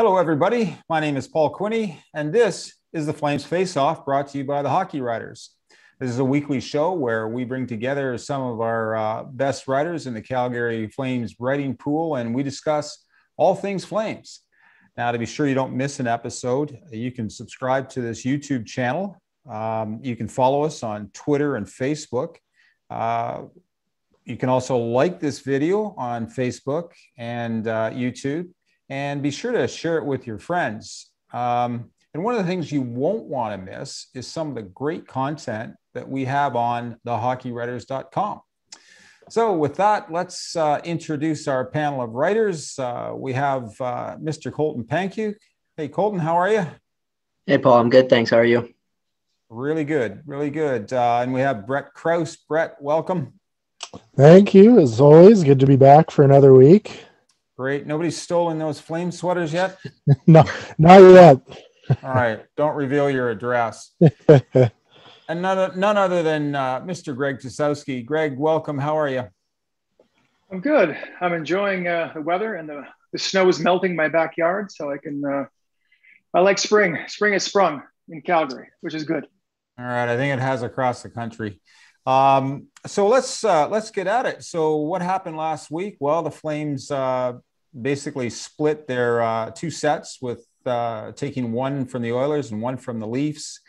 Hello, everybody. My name is Paul Quinney, and this is the Flames Face Off brought to you by the Hockey Writers. This is a weekly show where we bring together some of our uh, best writers in the Calgary Flames writing pool and we discuss all things Flames. Now, to be sure you don't miss an episode, you can subscribe to this YouTube channel. Um, you can follow us on Twitter and Facebook. Uh, you can also like this video on Facebook and uh, YouTube and be sure to share it with your friends. Um, and one of the things you won't want to miss is some of the great content that we have on thehockeywriters.com. So, with that, let's uh, introduce our panel of writers. Uh, we have uh, Mr. Colton Pankiw. Hey, Colton, how are you? Hey, Paul, I'm good. Thanks. How are you? Really good. Really good. Uh, and we have Brett Krauss. Brett, welcome. Thank you. As always, good to be back for another week. Great. Nobody's stolen those flame sweaters yet? no, not yet. All right. Don't reveal your address. and none, none other than uh, Mr. Greg Tysowski. Greg, welcome. How are you? I'm good. I'm enjoying uh, the weather and the, the snow is melting my backyard. So I can, uh, I like spring. Spring has sprung in Calgary, which is good. All right. I think it has across the country. Um, so let's uh, let's get at it. So what happened last week? Well, the Flames uh, basically split their uh, two sets with uh, taking one from the Oilers and one from the Leafs.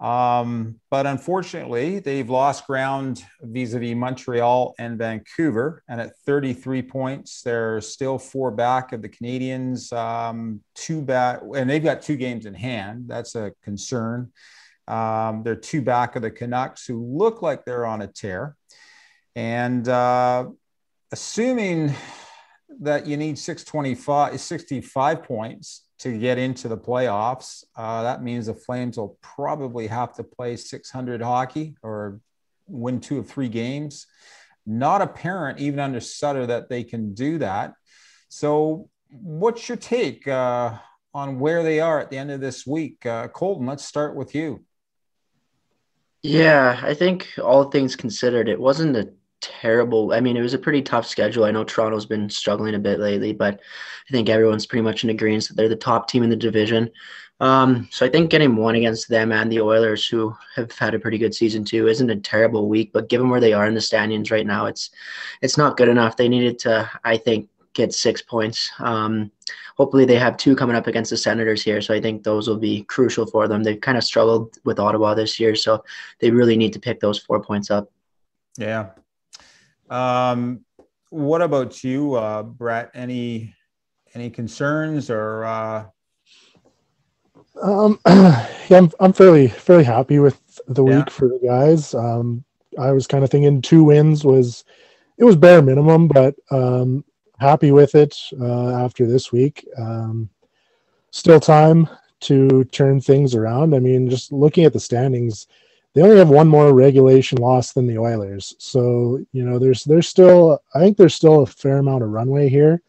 Um, but unfortunately, they've lost ground vis-a-vis Montreal and Vancouver. And at 33 points, they're still four back of the Canadiens, um, two back, and they've got two games in hand. That's a concern. Um, they're two back of the Canucks, who look like they're on a tear. And uh, assuming that you need 625, 65 points to get into the playoffs. Uh, that means the Flames will probably have to play 600 hockey or win two of three games. Not apparent, even under Sutter, that they can do that. So, what's your take uh, on where they are at the end of this week? Uh, Colton, let's start with you. Yeah, I think all things considered, it wasn't a terrible. I mean, it was a pretty tough schedule. I know Toronto's been struggling a bit lately, but I think everyone's pretty much in agreement that they're the top team in the division. Um, so I think getting one against them and the Oilers, who have had a pretty good season too, isn't a terrible week. But given where they are in the standings right now, it's it's not good enough. They needed to, I think, get six points. Um, hopefully, they have two coming up against the Senators here. So I think those will be crucial for them. They've kind of struggled with Ottawa this year, so they really need to pick those four points up. Yeah, um, what about you, uh, Brett? Any any concerns or? Uh... Um, yeah, I'm I'm fairly fairly happy with the week yeah. for the guys. Um, I was kind of thinking two wins was it was bare minimum, but um, happy with it uh, after this week. Um, still time to turn things around. I mean, just looking at the standings, they only have one more regulation loss than the Oilers. So, you know, there's there's still I think there's still a fair amount of runway here.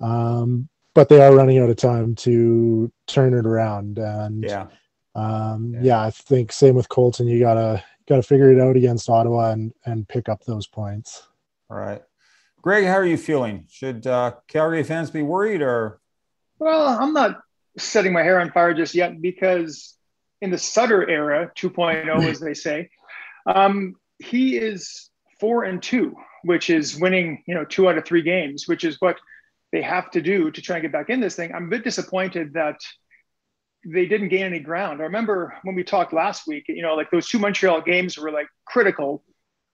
Um, but they are running out of time to turn it around. And yeah. Um, yeah. yeah, I think same with Colton. You gotta gotta figure it out against Ottawa and and pick up those points. All right. Greg, how are you feeling? Should uh, Calgary fans be worried or? Well, I'm not setting my hair on fire just yet because in the Sutter era, 2.0, as they say, um, he is four and two, which is winning, you know, two out of three games, which is what they have to do to try and get back in this thing. I'm a bit disappointed that they didn't gain any ground. I remember when we talked last week, you know, like those two Montreal games were like critical,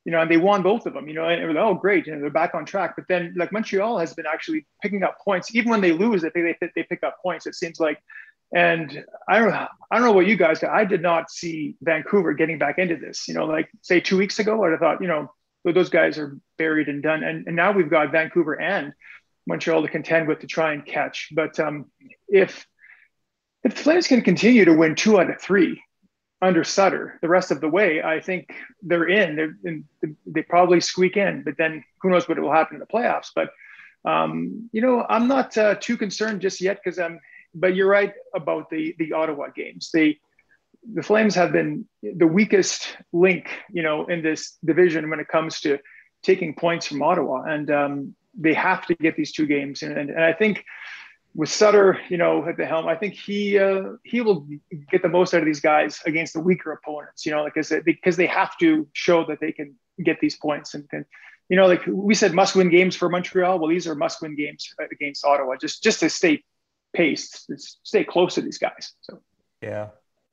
you know, and they won both of them, you know, and it was, oh, great, you know, they're back on track. But then, like Montreal has been actually picking up points, even when they lose, they they they pick up points. It seems like and I don't, I don't know what you guys. I did not see Vancouver getting back into this. You know, like say two weeks ago, I'd have thought, you know, those guys are buried and done. And, and now we've got Vancouver and Montreal to contend with to try and catch. But um, if if the Flames can continue to win two out of three under Sutter the rest of the way, I think they're in. They're in, they probably squeak in, but then who knows what will happen in the playoffs. But um, you know, I'm not uh, too concerned just yet because I'm but you're right about the the Ottawa games. They the Flames have been the weakest link, you know, in this division when it comes to taking points from Ottawa, and um, they have to get these two games. And, and, and I think with Sutter, you know, at the helm, I think he uh, he will get the most out of these guys against the weaker opponents. You know, like I said, because they have to show that they can get these points. And, and you know, like we said, must-win games for Montreal. Well, these are must-win games against Ottawa, just just to stay paced, stay close to these guys. So yeah,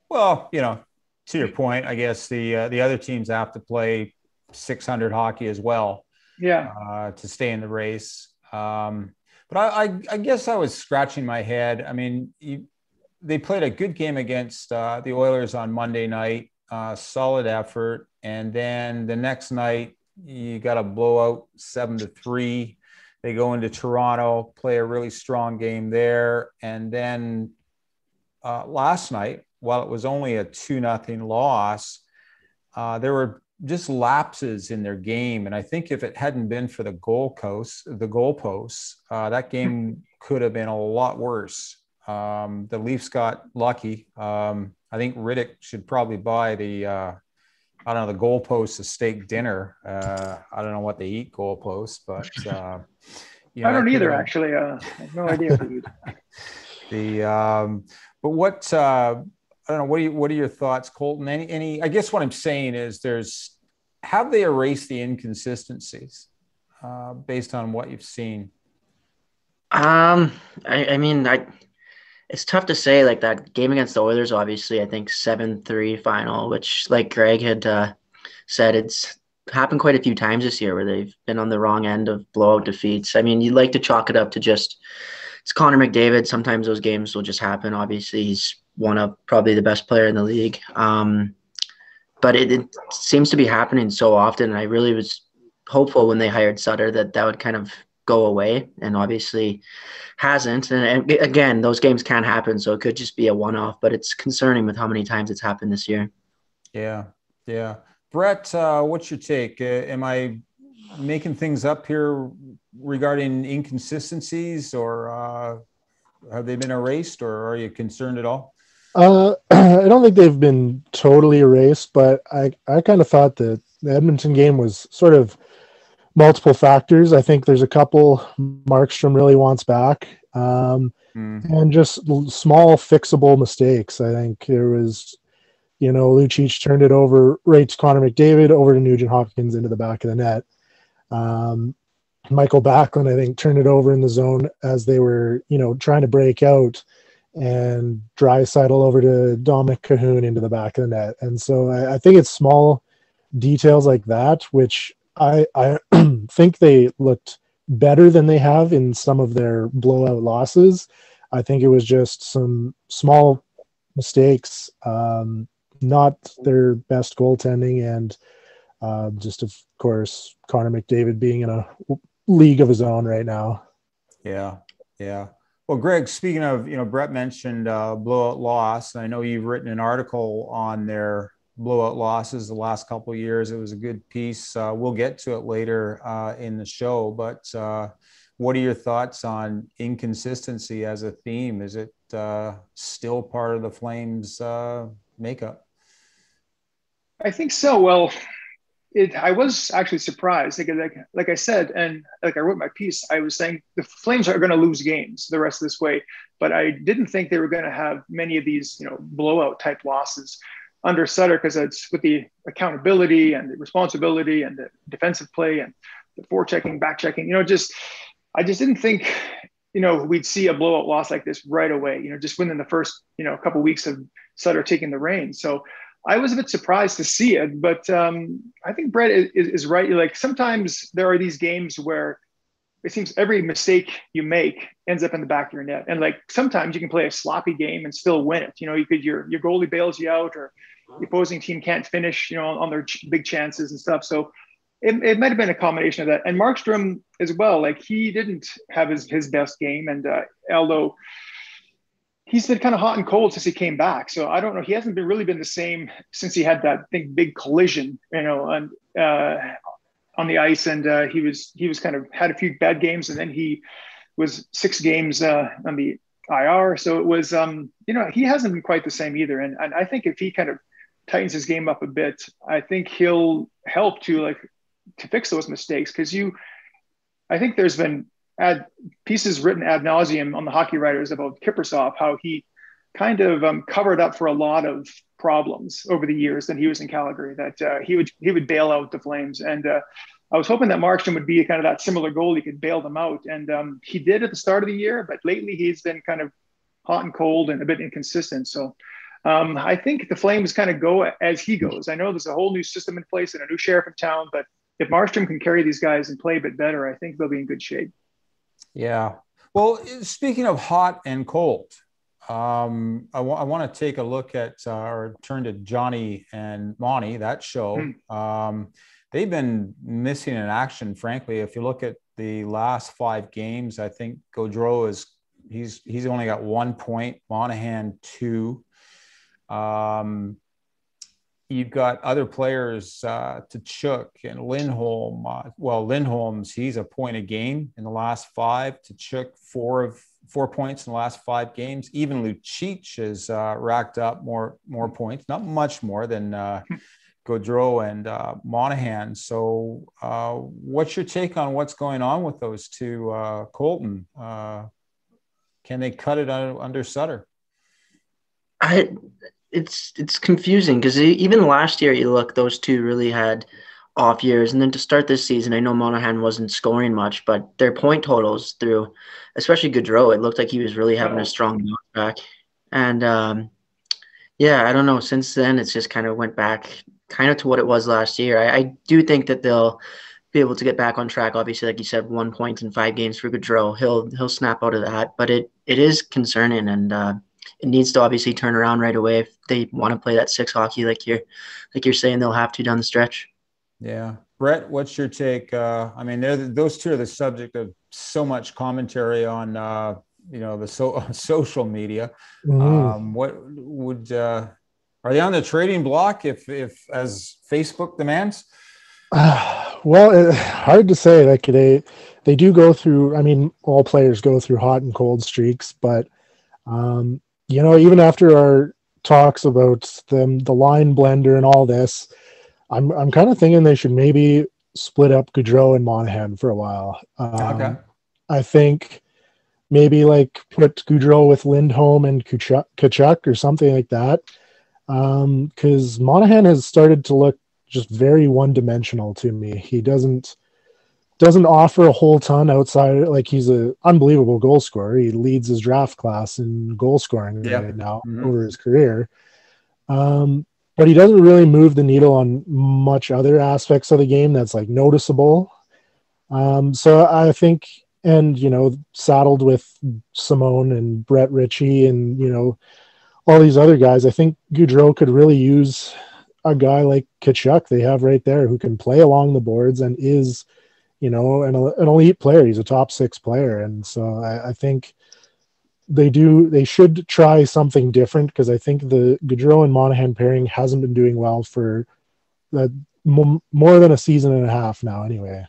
well, you know, to your point, I guess the uh, the other teams have to play 600 hockey as well. Yeah, uh, to stay in the race. Um, but I, I, I, guess I was scratching my head. I mean, you, they played a good game against uh, the Oilers on Monday night, uh, solid effort, and then the next night you got a blowout seven to three. They go into Toronto, play a really strong game there, and then uh, last night, while it was only a two nothing loss, uh, there were just lapses in their game. And I think if it hadn't been for the goal coast, the goalposts, uh, that game could have been a lot worse. Um, the Leafs got lucky. Um, I think Rittich should probably buy the, uh, I don't know, the goalposts a steak dinner. Uh, I don't know what they eat goalposts, but uh, you know, I don't either. Actually, uh, I have no idea. the um, but what uh, I don't know. What are you, what are your thoughts, Colton? Any any? I guess what I'm saying is there's have they erased the inconsistencies uh, based on what you've seen? Um, I, I mean, I it's tough to say. Like that game against the Oilers, obviously, I think seven three final, which like Greg had uh, said, it's happened quite a few times this year where they've been on the wrong end of blowout defeats. I mean, you'd like to chalk it up to just it's Connor McDavid. Sometimes those games will just happen. Obviously, he's one of probably the best player in the league. Um, but it, it, seems to be happening so often. And I really was hopeful when they hired Sutter that that would kind of go away, and obviously hasn't. And, and again, those games can happen, so it could just be a one-off. But it's concerning with how many times it's happened this year. Yeah, yeah. Brett, uh, what's your take? Uh, am I making things up here regarding inconsistencies, or uh, have they been erased, or are you concerned at all? Uh, I don't think they've been totally erased, but I, I kind of thought that the Edmonton game was sort of multiple factors. I think there's a couple Markstrom really wants back, um, mm. and just small fixable mistakes. I think there was, you know, Lucic turned it over right to Connor McDavid, over to Nugent Hopkins into the back of the net. Um, Michael Backlund, I think, turned it over in the zone as they were, you know, trying to break out and Draisaitl over to Dominik Kahun into the back of the net. And so I, I think it's small details like that, which I, I think they looked better than they have in some of their blowout losses. I think it was just some small mistakes, um, not their best goaltending, and uh, just of course Connor McDavid being in a league of his own right now. Yeah, yeah. Well, Greg, speaking of, you know, Brett mentioned uh, blowout loss. I know you've written an article on their blowout losses the last couple years. It was a good piece. Uh, we'll get to it later uh, in the show, but uh, what are your thoughts on inconsistency as a theme? Is it uh, still part of the Flames' uh, makeup? I think so. Well, it I was actually surprised. Like, like, like I said, and like I wrote my piece, I was saying the Flames are going to lose games the rest of this way, but I didn't think they were going to have many of these, you know, blowout type losses under Sutter because it's with the accountability and the responsibility and the defensive play and the forechecking, back checking. You know, just I just didn't think, you know, we'd see a blowout loss like this right away. You know, just within the first, you know, a couple weeks of Sutter taking the reins. So I was a bit surprised to see it, but um, I think Brett is, is, right. Like sometimes there are these games where it seems every mistake you make ends up in the back of your net, and like sometimes you can play a sloppy game and still win it. You know, you could your your goalie bails you out, or the opposing team can't finish. You know, on, on their big chances and stuff. So it, it might have been a combination of that, and Markstrom as well. Like he didn't have his his best game, and uh, although he's been kind of hot and cold since he came back. So I don't know. He hasn't been really been the same since he had that big big collision, you know, on uh, on the ice, and uh, he was he was kind of had a few bad games, and then he was six games uh, on the IR. So it was, um, you know, he hasn't been quite the same either. And and I think if he kind of tightens his game up a bit, I think he'll help to like to fix those mistakes because you. I think there's been ad pieces written ad nauseum on the hockey writers about Kiprusoff, how he kind of um, covered up for a lot of problems over the years that he was in Calgary. That uh, he would he would bail out the Flames, and uh, I was hoping that Markstrom would be kind of that similar goal. He could bail them out, and um, he did at the start of the year. But lately, he's been kind of hot and cold and a bit inconsistent. So. Um, I think the Flames kind of go as he goes. I know there's a whole new system in place and a new sheriff in town, but if Markstrom can carry these guys and play a bit better, I think they'll be in good shape. Yeah. Well, speaking of hot and cold, um, I, w- I want to take a look at uh, or turn to Johnny and Monty, that show. Mm. Um, they've been missing in action, frankly. If you look at the last five games, I think Gaudreau is he's he's only got one point, Monahan two. Um, you've got other players, uh, Tkachuk and Lindholm. Uh, well, Lindholm's he's a point a game in the last five. Tkachuk four of four points in the last five games. Even Lucic has uh, racked up more more points, not much more than uh, Gaudreau and uh, Monahan. So, uh, what's your take on what's going on with those two, uh, Colton? Uh, can they cut it under Sutter? I it's it's confusing because even last year, you look, those two really had off years, and then to start this season, I know Monahan wasn't scoring much, but their point totals through, especially Gaudreau, it looked like he was really having a strong back, and um, yeah, I don't know. Since then, it's just kind of went back, kind of to what it was last year. I, I do think that they'll be able to get back on track. Obviously, like you said, one point in five games for Gaudreau, he'll he'll snap out of that, but it it is concerning and. Uh, it needs to obviously turn around right away if they want to play that six hockey like you're like you're saying they'll have to down the stretch. Yeah, Brett, what's your take? Uh, I mean, they're, those two are the subject of so much commentary on uh, you know the so, social media. Mm-hmm. Um, what would uh, are they on the trading block if if as Facebook demands? well, it, hard to say. Like they they do go through. I mean, all players go through hot and cold streaks, but um, you know, even after our talks about the the line blender and all this, I'm I'm kind of thinking they should maybe split up Gaudreau and Monahan for a while. Um, okay. I think maybe like put Gaudreau with Lindholm and Tkachuk or something like that. Because um, Monahan has started to look just very one dimensional to me. He doesn't doesn't offer a whole ton outside. Like he's an unbelievable goal scorer. He leads his draft class in goal scoring right now mm-hmm. over his career. Um, but he doesn't really move the needle on much other aspects of the game that's like noticeable. Um, so I think, and you know, saddled with Simon and Brett Ritchie and you know all these other guys, I think Gaudreau could really use a guy like Tkachuk they have right there who can play along the boards and is you know, an, an elite player. He's a top six player, and so I, I think they do. They should try something different because I think the Gaudreau and Monahan pairing hasn't been doing well for that more than a season and a half now. Anyway.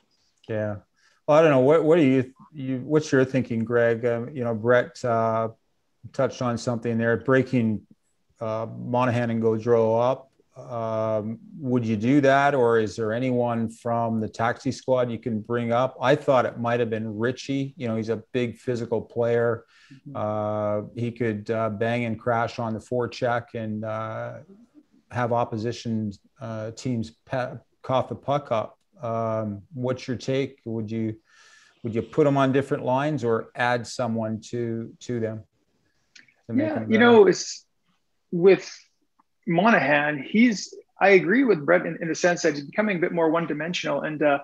Yeah. Well, I don't know. What What do you you What's your thinking, Greg? Um, you know, Brett uh, touched on something there, breaking uh, Monahan and Gaudreau up um, would you do that, or is there anyone from the taxi squad you can bring up? I thought it might have been Ritchie. You know, he's a big physical player. Mm-hmm. Uh, he could uh, bang and crash on the forecheck and uh, have opposition uh, teams pe- cough the puck up. Um, what's your take? Would you would you put them on different lines or add someone to to them? To yeah, you know, it's with Monahan, he's I agree with Brett in, in the sense that he's becoming a bit more one dimensional, and uh,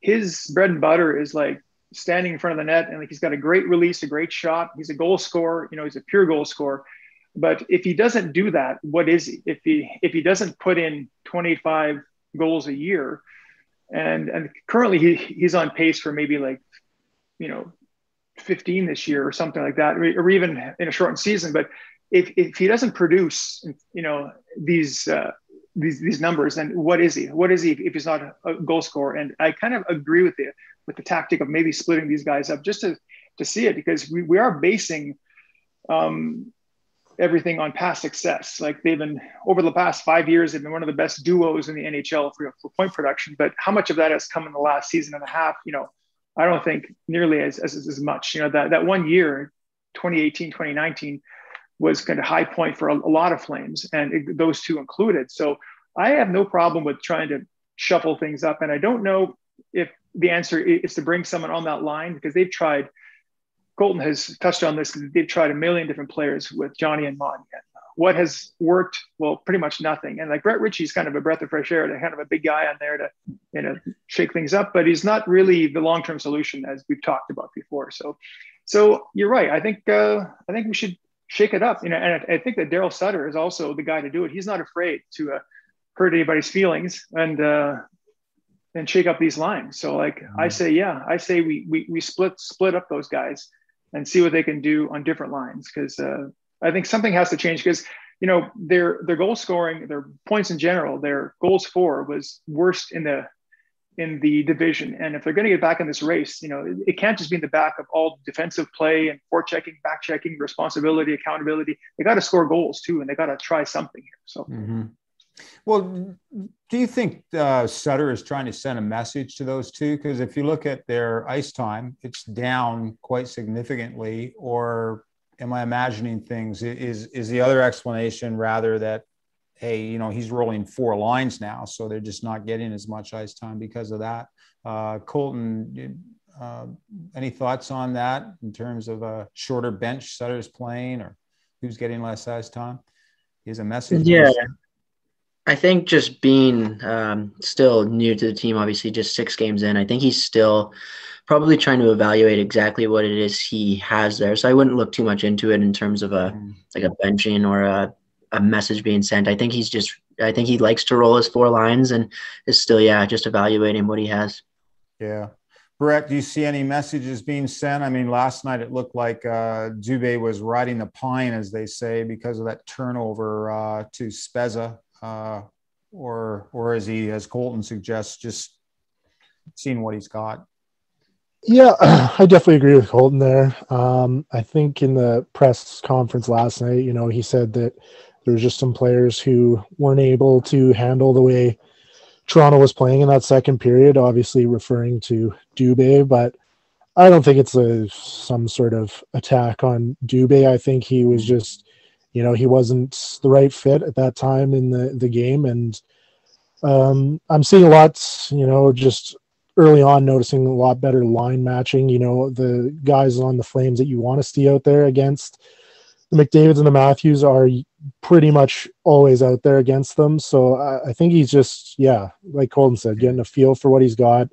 his bread and butter is like standing in front of the net, and like he's got a great release, a great shot. He's a goal scorer, you know, he's a pure goal scorer. But if he doesn't do that, what is he? If he if he doesn't put in 25 goals a year, and and currently he he's on pace for maybe like, you know, 15 this year or something like that, or even in a shortened season. But if, if he doesn't produce, you know, these uh, these these numbers, then what is he? What is he if he's not a goal scorer? And I kind of agree with the with the tactic of maybe splitting these guys up just to to see it because we, we are basing um, everything on past success. Like they've been over the past five years, they've been one of the best duos in the NHL for, for point production. But how much of that has come in the last season and a half? You know, I don't think nearly as, as, as much. You know, that, that one year, 2018, 2019, was kind of high point for a, a lot of Flames, and it, those two included. So I have no problem with trying to shuffle things up. And I don't know if the answer is to bring someone on that line because they've tried. Colton has touched on this. They've tried a million different players with Johnny and Monty. What has worked? Well, pretty much nothing. And like Brett Ritchie's kind of a breath of fresh air to kind of a big guy on there to you know shake things up, but he's not really the long term solution as we've talked about before. So, so you're right. I think uh, I think we should shake it up. You know, and I, I think that Darryl Sutter is also the guy to do it. He's not afraid to uh, hurt anybody's feelings and uh, and shake up these lines. So like mm-hmm. I say, yeah, I say we we we split split up those guys and see what they can do on different lines because uh, I think something has to change because you know their their goal scoring, their points in general, their goals for was worst in the in the division. And if they're going to get back in this race, you know, it, it can't just be in the back of all defensive play and forechecking, back checking, responsibility, accountability. They got to score goals too, and they got to try something here. So. Mm-hmm. Well, do you think uh, Sutter is trying to send a message to those two? Because if you look at their ice time, it's down quite significantly. Or am I imagining things? Is is the other explanation rather that, hey, you know, he's rolling four lines now, so they're just not getting as much ice time because of that? Uh, Colton, uh, any thoughts on that in terms of a shorter bench Sutter's playing, or who's getting less ice time? Is a message? Yeah. I think just being um, still new to the team, obviously just six games in, I think he's still probably trying to evaluate exactly what it is he has there. So I wouldn't look too much into it in terms of a mm. like a benching or a, a message being sent. I think he's just I think he likes to roll his four lines and is still yeah just evaluating what he has. Yeah. Brett, do you see any messages being sent? I mean, last night it looked like uh, Dubé was riding the pine, as they say, because of that turnover uh, to Spezza uh, or or as he, as Colton suggests, just seeing what he's got? Yeah, I definitely agree with Colton there. Um, I think in the press conference last night, you know, he said that there was just some players who weren't able to handle the way Toronto was playing in that second period, obviously referring to Dubé, but I don't think it's a some sort of attack on Dubé. I think he was just you know he wasn't the right fit at that time in the the game and um, i'm seeing a lot you know just early on noticing a lot better line matching you know the guys on the flames that you want to see out there against the mcdavids and the matthews are pretty much always out there against them so i, I think he's just yeah like colton said getting a feel for what he's got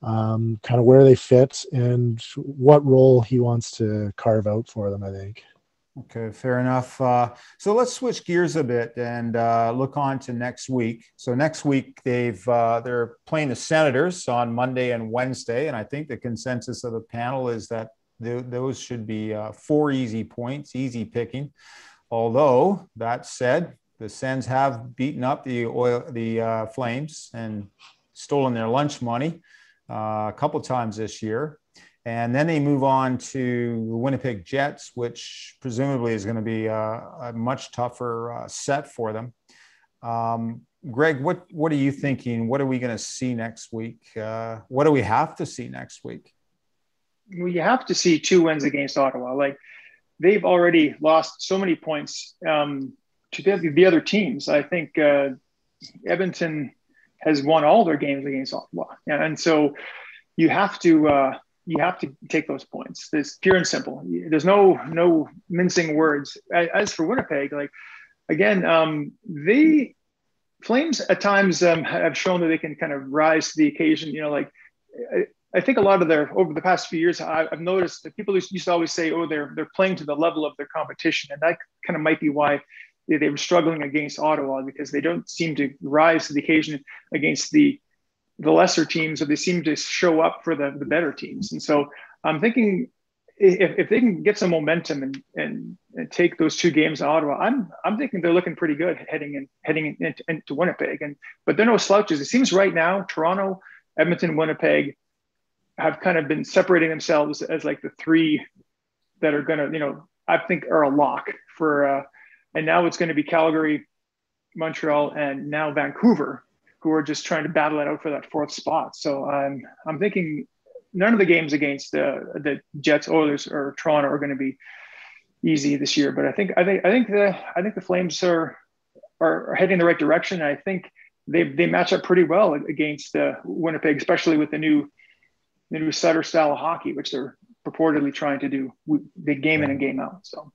um, kind of where they fit and what role he wants to carve out for them i think Okay, fair enough. Uh, so let's switch gears a bit and uh, look on to next week. So next week they've uh, they're playing the Senators on Monday and Wednesday, and I think the consensus of the panel is that th- those should be uh, four easy points, easy picking. Although that said, the Sens have beaten up the oil the uh, Flames and stolen their lunch money uh, a couple times this year. And then they move on to the Winnipeg Jets, which presumably is going to be a, a much tougher uh, set for them. Um, Greg, what what are you thinking? What are we going to see next week? Uh, what do we have to see next week? Well, you have to see two wins against Ottawa. Like they've already lost so many points um, to the, the, other teams. I think uh, Edmonton has won all their games against Ottawa, and so you have to uh, you have to take those points. It's pure and simple. There's no no mincing words. As for Winnipeg, like again, um, the Flames at times um, have shown that they can kind of rise to the occasion. You know, like I, think a lot of their over the past few years, I, have noticed that people used to always say, "Oh, they're they're playing to the level of their competition," and that kind of might be why they, they were struggling against Ottawa because they don't seem to rise to the occasion against the the lesser teams, or they seem to show up for the, the better teams. And so I'm thinking if, if they can get some momentum and, and, and take those two games Ottawa, I'm I'm thinking they're looking pretty good heading in heading into, into Winnipeg. And but they're no slouches. It seems right now Toronto, Edmonton, Winnipeg have kind of been separating themselves as like the three that are going to you know I think are a lock for. Uh, and now it's going to be Calgary, Montreal, and now Vancouver who are just trying to battle it out for that fourth spot. So I'm I'm thinking none of the games against uh, the Jets, Oilers, or Toronto are going to be easy this year. But I think I think I think the I think the Flames are are, are heading in the right direction. I think they they match up pretty well against uh, Winnipeg, especially with the new the new Sutter style of hockey, which they're purportedly trying to do the game in and game out. So,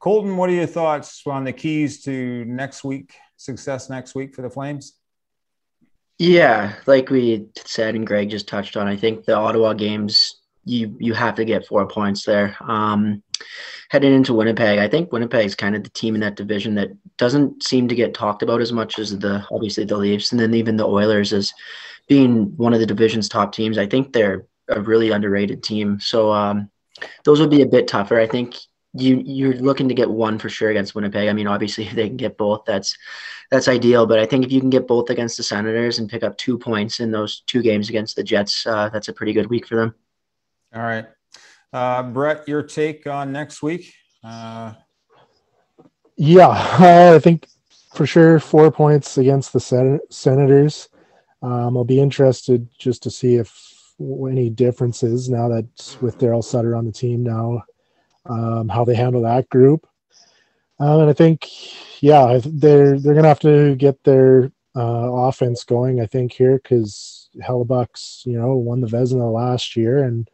Colton, what are your thoughts on the keys to next week success next week for the Flames? Yeah, like we said and Greg just touched on, I think the Ottawa games you you have to get four points there. Um, heading into Winnipeg, I think Winnipeg is kind of the team in that division that doesn't seem to get talked about as much as the obviously the Leafs and then even the Oilers as being one of the division's top teams. I think they're a really underrated team. So um, those would be a bit tougher. I think you you're looking to get one for sure against Winnipeg. I mean, obviously if they can get both, that's that's ideal. But I think if you can get both against the Senators and pick up two points in those two games against the Jets, uh, that's a pretty good week for them. All right, uh, Brett, your take on next week? Uh... Yeah, uh, I think for sure four points against the Sen- Senators. Um, I'll be interested just to see if any differences now that with Darryl Sutter on the team now um, how they handle that group. Um, and I think, yeah, they're they're gonna have to get their uh, offense going. I think here because Hellebuyck's you know won the Vezina last year and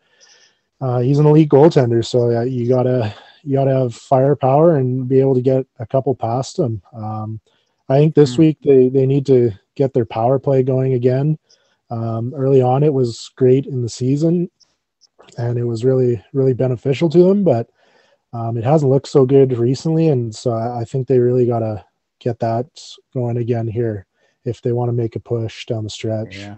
uh, he's an elite goaltender. So uh, you gotta you gotta have firepower and be able to get a couple past him. Um, I think this mm week they they need to get their power play going again. Um, early on, it was great in the season, and it was really really beneficial to them. But um, it hasn't looked so good recently, and so I, I think they really got to get that going again here if they want to make a push down the stretch. Yeah.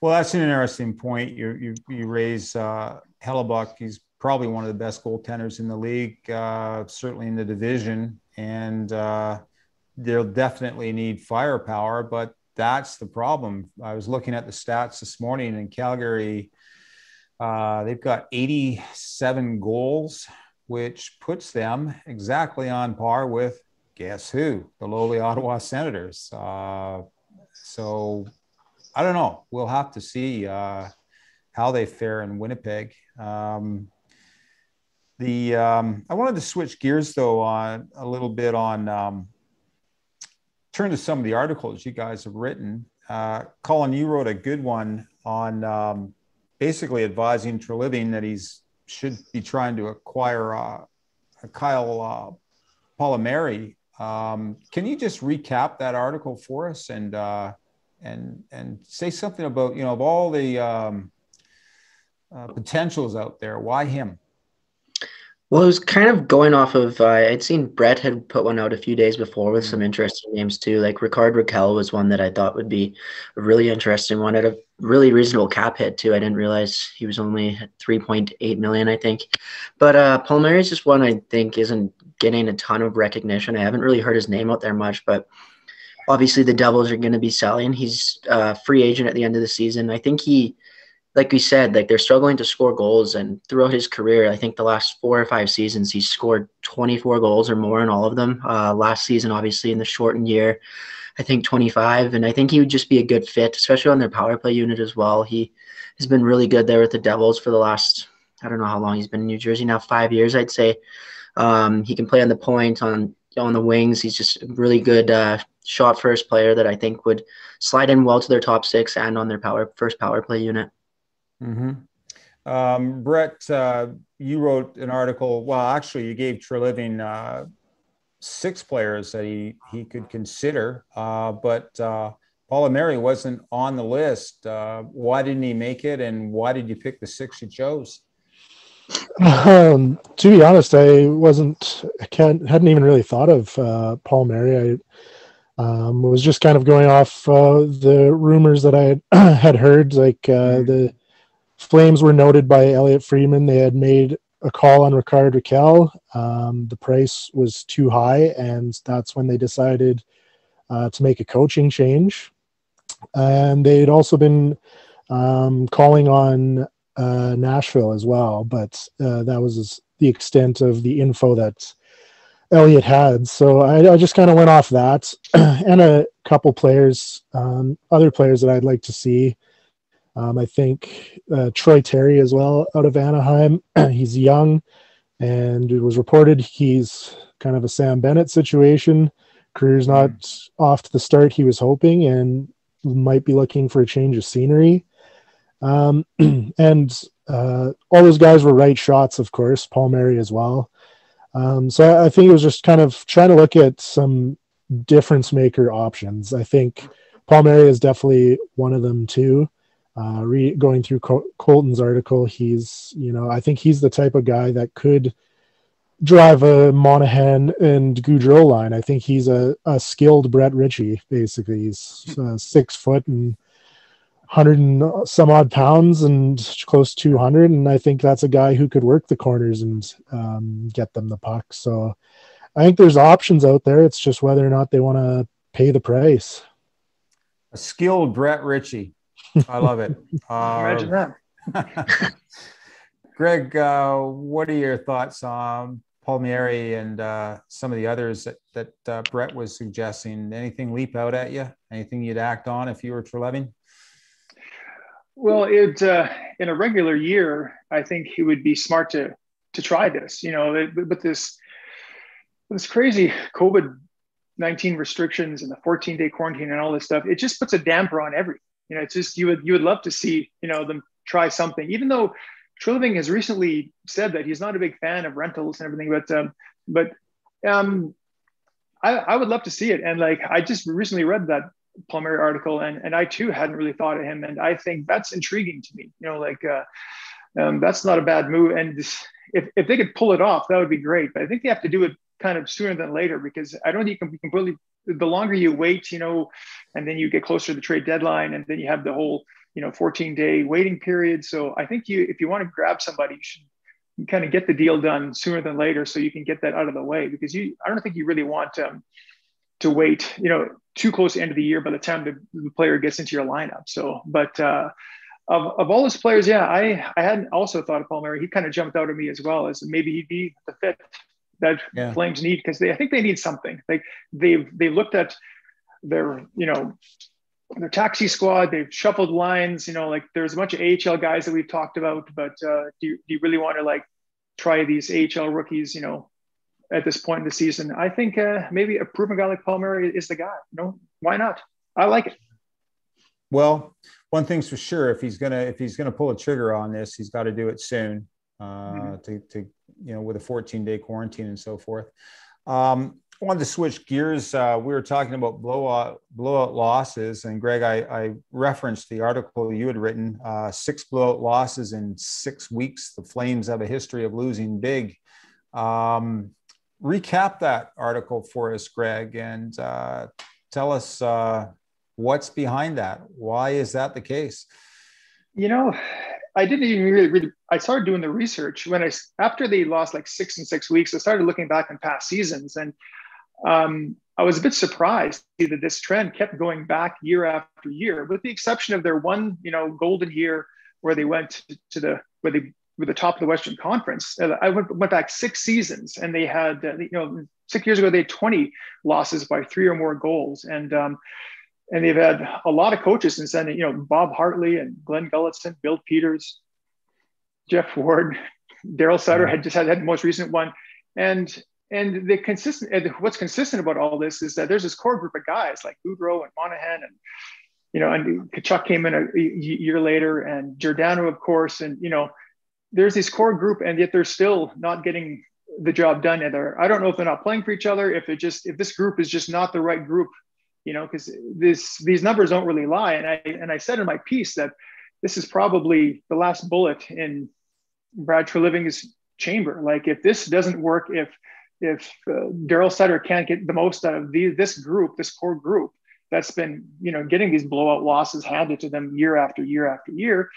Well, that's an interesting point. You you you raise uh, Hellebuyck. He's probably one of the best goaltenders in the league, uh, certainly in the division, and uh, they'll definitely need firepower. But that's the problem. I was looking at the stats this morning in Calgary. Uh, they've got 87 goals which puts them exactly on par with guess who? The lowly Ottawa Senators. Uh, so I don't know. We'll have to see uh, how they fare in Winnipeg. Um, the um, I wanted to switch gears though on a little bit on um, turn to some of the articles you guys have written. Uh, Colin, you wrote a good one on um, basically advising Treliving that he's should be trying to acquire uh, Kyle uh, Palmieri. Um, can you just recap that article for us and uh, and and say something about you know of all the um, uh, potentials out there, why him? Well, it was kind of going off of uh, I'd seen Brett had put one out a few days before with some interesting names too. Like Rickard Rakell was one that I thought would be a really interesting one at a really reasonable cap hit too. I didn't realize he was only at 3.8 million, I think. But uh, Palmieri is just one I think isn't getting a ton of recognition. I haven't really heard his name out there much, but obviously the Devils are going to be selling. He's a free agent at the end of the season. I think he like we said, like they're struggling to score goals. And throughout his career, I think the last four or five seasons, he's scored 24 goals or more in all of them. Uh, last season, obviously, in the shortened year, I think 25. And I think he would just be a good fit, especially on their power play unit as well. He has been really good there with the Devils for the last, I don't know how long he's been in New Jersey now, five years, I'd say. Um, he can play on the point, on on the wings. He's just a really good uh, shot first player that I think would slide in well to their top six and on their power first power play unit. Mm-hmm. Um, Brett, uh, you wrote an article. Well, actually, you gave Treliving uh, six players that he he could consider, uh, but uh, Palmieri wasn't on the list. Uh, why didn't he make it, and why did you pick the six you chose? Um, to be honest, I wasn't. I can't. Hadn't even really thought of uh, Palmieri. I um, was just kind of going off uh, the rumors that I had, had heard, like uh, mm-hmm. the Flames were noted by Elliotte Friedman. They had made a call on Rickard Rakell. Um, the price was too high, and that's when they decided uh, to make a coaching change. And they'd also been um, calling on uh, Nashville as well, but uh, that was the extent of the info that Elliotte had. So I, I just kind of went off that and a couple players, um, other players that I'd like to see. Um, I think uh, Troy Terry as well out of Anaheim. he's young, and it was reported he's kind of a Sam Bennett situation. Career's not mm. off to the start he was hoping, and might be looking for a change of scenery. Um, and uh, all those guys were right shots, of course, Palmieri as well. Um, so I think it was just kind of trying to look at some difference maker options. I think Palmieri is definitely one of them too. Uh, re- going through Col- Colton's article, he's, you know, I think he's the type of guy that could drive a Monahan and Gaudreau line. I think he's a, a skilled Brett Ritchie, basically. He's uh, six foot and 100 and some odd pounds and close to 200. And I think that's a guy who could work the corners and um, get them the puck. So I think there's options out there. It's just whether or not they want to pay the price. A skilled Brett Ritchie. I love it. Uh, Imagine that. Greg, uh, what are your thoughts on Palmieri and uh, some of the others that, that uh, Brett was suggesting? Anything leap out at you? Anything you'd act on if you were Treliving? Well, it uh, in a regular year, I think he would be smart to to try this. You know, but this this crazy COVID nineteen restrictions and the fourteen day quarantine and all this stuff, it just puts a damper on everything. You know, it's just you would you would love to see you know them try something, even though Treliving has recently said that he's not a big fan of rentals and everything, but um, but um, I, I would love to see it. And like I just recently read that Palmieri article, and and I too hadn't really thought of him, and I think that's intriguing to me. You know, like uh, um, that's not a bad move, and if if they could pull it off, that would be great. But I think they have to do it kind of sooner than later because I don't think you can completely. The longer you wait, you know, and then you get closer to the trade deadline, and then you have the whole you know 14 day waiting period. So I think you if you want to grab somebody, you should kind of get the deal done sooner than later so you can get that out of the way because you I don't think you really want um, to wait, you know, too close to end of the year by the time the, the player gets into your lineup. So, but uh, of, of all those players, yeah, I, I hadn't also thought of Palmieri. He kind of jumped out at me as well as maybe he'd be the fit that yeah. Flames need because they I think they need something. Like they've they looked at their you know their taxi squad. They've shuffled lines. You know, like there's a bunch of AHL guys that we've talked about, but uh, do you, do you really want to like try these AHL rookies? You know, at this point in the season. I think uh, maybe a proven guy like Palmieri is the guy. You know, why not? I like it. Well, one thing's for sure: if he's gonna if he's gonna pull a trigger on this, he's got to do it soon. Uh, mm-hmm. To to you know, with a 14 day quarantine and so forth. Um, I wanted to switch gears. Uh, we were talking about blowout blowout losses, and Greg, I, I referenced the article you had written: uh, six blowout losses in six weeks. The Flames have a history of losing big. Um, recap that article for us, Greg, and uh, tell us uh, what's behind that. Why is that the case? You know, I didn't even really, really. I started doing the research when I after they lost like six and six weeks. I started looking back in past seasons, and um, I was a bit surprised that this trend kept going back year after year, with the exception of their one, you know, golden year where they went to the where they with the top of the Western Conference. I went, went back six seasons, and they had uh, you know six years ago they had 20 losses by three or more goals, and um, and they've had a lot of coaches since then. You know Bob Hartley and Glen Gulutzan, Bill Peters, Geoff Ward, Darryl Sutter had just had, had the most recent one, and and the consistent and what's consistent about all this is that there's this core group of guys like Gaudreau and Monahan and you know and Tkachuk came in a, a year later and Giordano of course. And you know there's this core group and yet they're still not getting the job done either. I don't know if they're not playing for each other if it just if this group is just not the right group you know because this these numbers don't really lie and i and i said in my piece that this is probably the last bullet in brad treliving's chamber like if this doesn't work if if uh, darryl sutter can't get the most out of the, this group this core group that's been you know getting these blowout losses handed to them year after year after year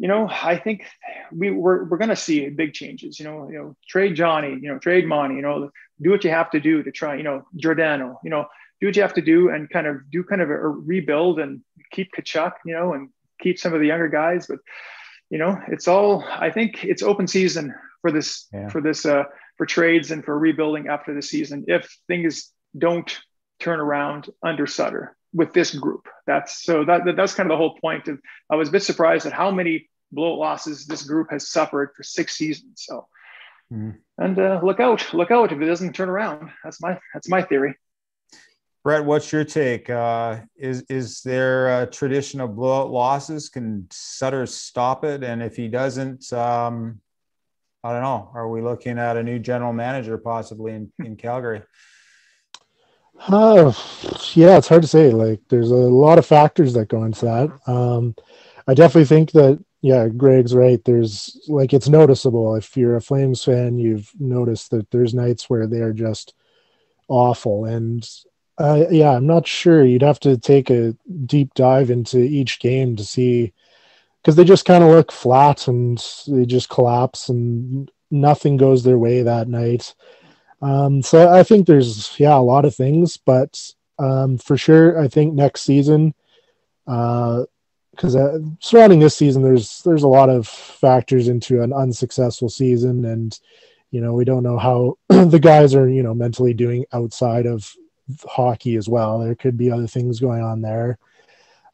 you know, I think we we're, we're going to see big changes. You know, you know, trade Johnny, you know, trade Monty. You know, do what you have to do to try. You know, Giordano. You know, do what you have to do and kind of do kind of a, a rebuild and keep Tkachuk. You know, and keep some of the younger guys. But you know, it's all. I think it's open season for this yeah. for this uh, for trades and for rebuilding after the season if things don't turn around under Sutter. with this group. That's so that, that that's kind of the whole point. And I was a bit surprised at how many blowout losses this group has suffered for six seasons. So, mm. and uh, look out, look out if it doesn't turn around. That's my that's my theory. Brett, what's your take? Uh, is is there a tradition of blowout losses? Can Sutter stop it? And if he doesn't, um, I don't know. Are we looking at a new general manager possibly in, in Calgary? Uh, yeah, it's hard to say. Like, there's a lot of factors that go into that. Um, I definitely think that, yeah, Greg's right. There's like, it's noticeable. If you're a Flames fan, you've noticed that there's nights where they're just awful. And uh, yeah, I'm not sure. You'd have to take a deep dive into each game to see because they just kind of look flat and they just collapse and nothing goes their way that night. Um, so I think there's yeah a lot of things, but um, for sure I think next season, because uh, uh, surrounding this season, there's there's a lot of factors into an unsuccessful season, and you know we don't know how the guys are you know mentally doing outside of hockey as well. There could be other things going on there.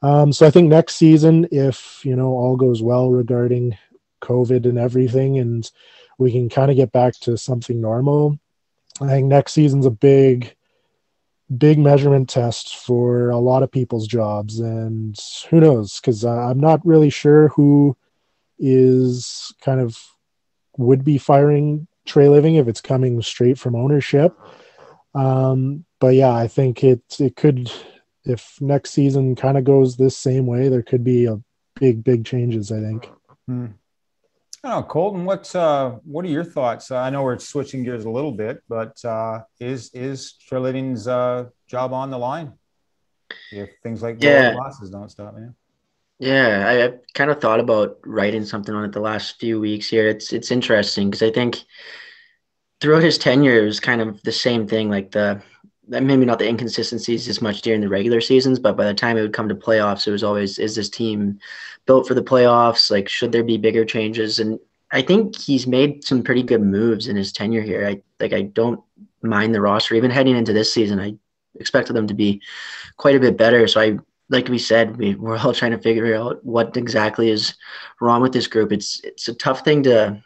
Um, so I think next season, if you know all goes well regarding COVID and everything, and we can kind of get back to something normal, I think next season's a big, big measurement test for a lot of people's jobs. And who knows? Because I'm not really sure who is kind of would be firing Treliving if it's coming straight from ownership. Um, but yeah, I think it it could if next season kind of goes this same way, there could be a big big changes. I think. Hmm. Oh, Colton, what's uh, what are your thoughts? Uh, I know we're switching gears a little bit, but uh, is is Treliving's uh, job on the line if things like yeah. losses don't stop? Yeah. Yeah, I, I've kind of thought about writing something on it the last few weeks here. It's it's interesting because I think throughout his tenure, it was kind of the same thing. Like the maybe not the inconsistencies as much during the regular seasons, but by the time it would come to playoffs, it was always is this team built for the playoffs? Like, should there be bigger changes? And I think he's made some pretty good moves in his tenure here. I like I don't mind the roster. Even heading into this season, I expected them to be quite a bit better. So I like we said, we, we're all trying to figure out what exactly is wrong with this group. It's it's a tough thing to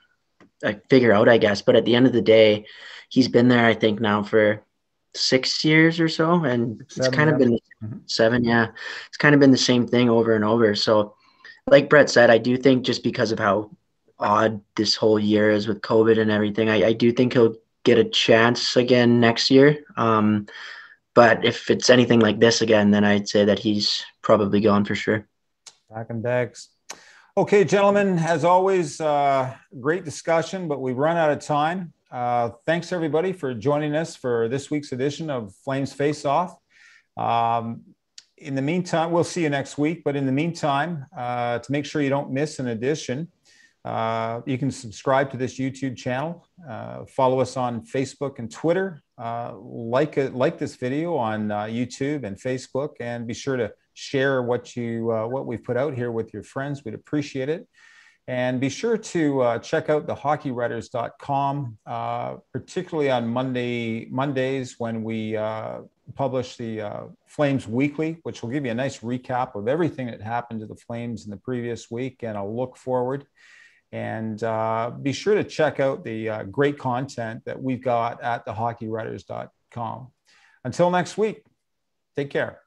figure out, I guess. But at the end of the day, he's been there, I think, now for six years or so, and seven, it's kind yeah. of been mm-hmm. seven. Yeah, it's kind of been the same thing over and over. So, like Brett said, I do think just because of how odd this whole year is with COVID and everything, I, I do think he'll get a chance again next year. Um, but if it's anything like this again, then I'd say that he's probably gone for sure. Back in bags. Okay, gentlemen, as always, uh, great discussion, but we've run out of time. Uh, thanks everybody for joining us for this week's edition of Flames Face Off. Um, in the meantime, we'll see you next week. But in the meantime, uh, to make sure you don't miss an edition, uh, you can subscribe to this YouTube channel, uh, follow us on Facebook and Twitter, uh, like a, like this video on uh, YouTube and Facebook, and be sure to share what you what we've put out here with your friends. We'd appreciate it. And be sure to uh, check out the hockeywriters.com, uh, particularly on Monday Mondays when we uh, publish the uh, Flames Weekly, which will give you a nice recap of everything that happened to the Flames in the previous week and a look forward. And uh, be sure to check out the uh, great content that we've got at the hockeywriters.com. Until next week, take care.